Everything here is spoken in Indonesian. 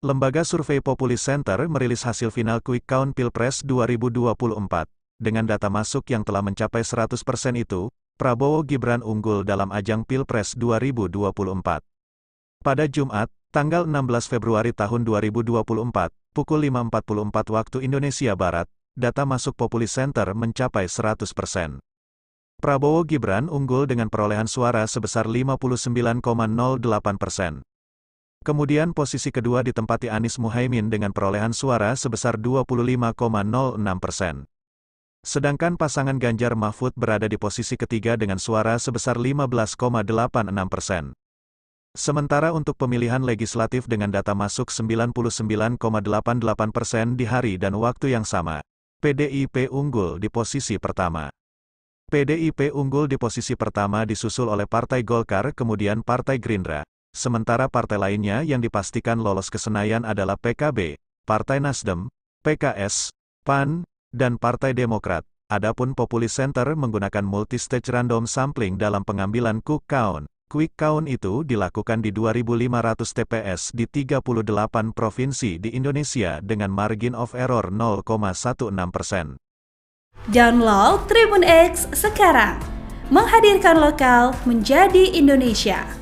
Lembaga Survei Populis Center merilis hasil final Quick Count Pilpres 2024. Dengan data masuk yang telah mencapai 100% itu, Prabowo Gibran unggul dalam ajang Pilpres 2024. Pada Jumat, tanggal 16 Februari tahun 2024, pukul 5.44 waktu Indonesia Barat, data masuk Populis Center mencapai 100%. Prabowo Gibran unggul dengan perolehan suara sebesar 59,08 persen. Kemudian posisi kedua ditempati Anies Muhaimin dengan perolehan suara sebesar 25,06 persen. Sedangkan pasangan Ganjar Mahfud berada di posisi ketiga dengan suara sebesar 15,86 persen. Sementara untuk pemilihan legislatif dengan data masuk 99,88 persen di hari dan waktu yang sama, PDIP unggul di posisi pertama. PDIP unggul di posisi pertama disusul oleh Partai Golkar kemudian Partai Gerindra, Sementara partai lainnya yang dipastikan lolos ke Senayan adalah PKB, Partai Nasdem, PKS, PAN, dan Partai Demokrat. Adapun Populis Center menggunakan multi-stage random sampling dalam pengambilan quick count. Quick count itu dilakukan di 2.500 TPS di 38 provinsi di Indonesia dengan margin of error 0,16 persen. Download Tribun X sekarang, menghadirkan lokal menjadi Indonesia.